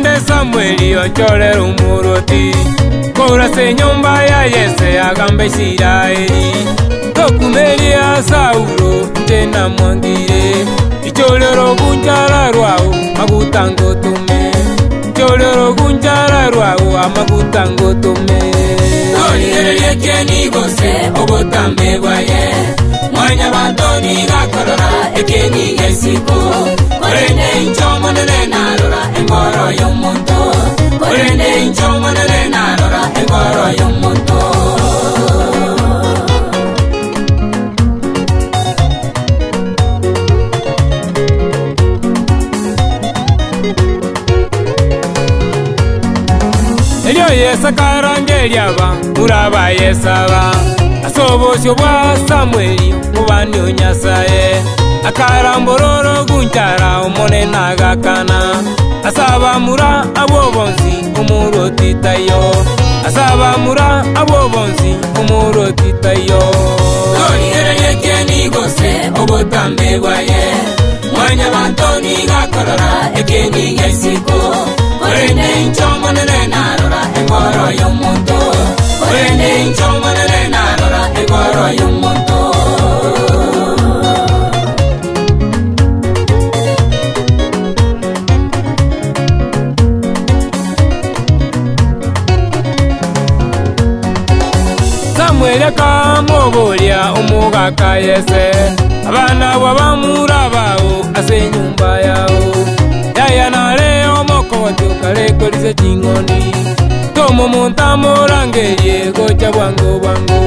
nde samueli ocholela umulu oti kourasa enyumba ya yese agamba isilaeli tokumelia saulo nde namwangile icholela okuncala lwawu makutanga otume colela okuncala lwawu amakutanga otume Mwanya batoni gakorora ekeni ngesiko Kore ne incho monene na yo un montón. Corren de hincho, manarena. elyo yesu karanga elyaba mulaba yesaba asobosyo bwa samweli mubandi unyasaye akalambololo guncara omonene agakana asabamura abobonzi omulu otitayo asabamura abobonzi omulu otitayo ogotambe bwaye mwanya bantoni gakorora ekeninga isik mwele ka mobolya omugaka yese abana bwabamurabawo ase enyumba yawo yayanale omokoto kalekolise chingoni tomo muntamorangelie gocha bwange obwango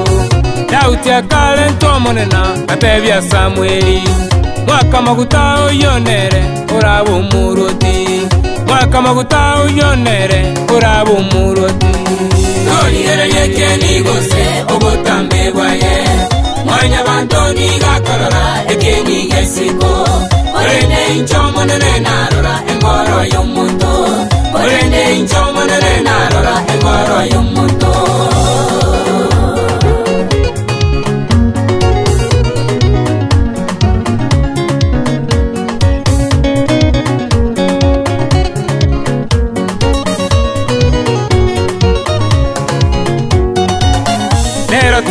dauti akale ntomonena atebya samweli mwaka maguta oyonere oraba omuruti mwaka maguta oyonere oraba omuruti Yo mundo, por ende yo mundo le narora en coro yo mundo.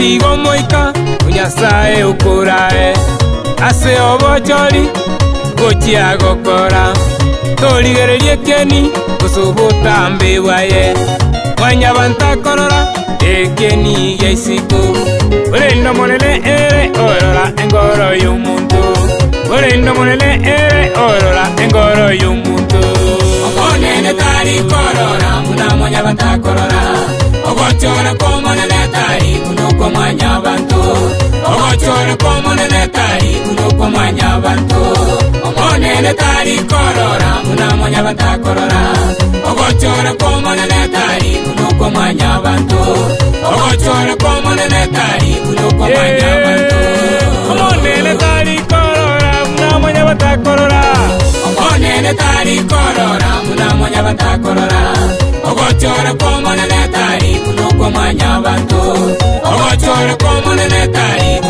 tigo moika onyasaye okurae ase obochori Tori gokora torigererie keni gosubuta mbibwaye mwanya korora ekeni gya isiko orendo monele ere orora engoro y'omuntu orendo monele ere orora engoro y'omuntu okonene tarikorora muna mwanya bantakorora ogochora Ochola komune netari kunokomanya abantu Omone netari korora munamonya batakorora Ogochola komune netari kunokomanya abantu Ogochola komune netari kunokomanya abantu Omone netari korora munamonya batakorora Omone netari korora munamonya batakorora Ogochola komune netari kunokomanya abantu Ogochola komune netari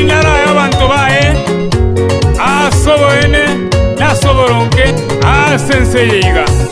va a abantu a eh. asoboene nasobola nke asense llega.